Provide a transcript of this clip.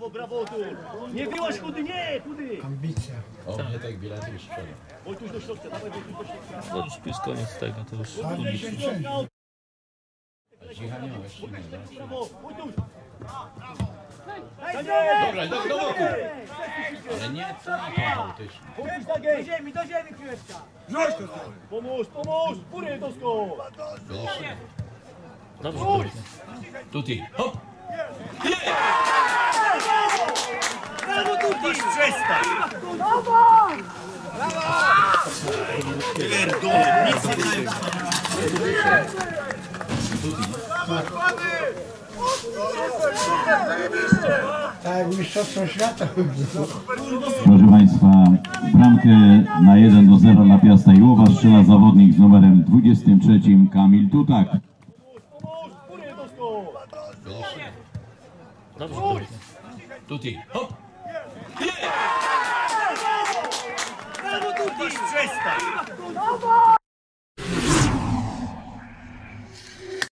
Brawo, brawo tu! Nie byłaś chudy, nie! Chudy! Ambicja. O, mnie tak bilety już sprzedał. Wojtuś do środka, dawaj Wojtuś do środka. No już jest koniec tego, to już nic. się wszędzie. Cicha nie ma jeszcze nie. Brawo, Wojtuś! Dobra, do, do boku. Ale nie tak autycznie. Wojtuś na gej! Do ziemi, do ziemi piłeczka! Pomóż, pomóż! Góry dosko! Dobrze, dobrze. Tuti, hop! Brawo Tuti! Przestań! Pierdolę, nic nie daje. Tak Mistrzostwo Świata. Proszę Państwa, bramkę na 1 do 0 dla Piasta Iłowa strzela zawodnik z numerem 23 Kamil Tutak. Dobrze. Tuti, hop! Brawo Tuti! Przestań!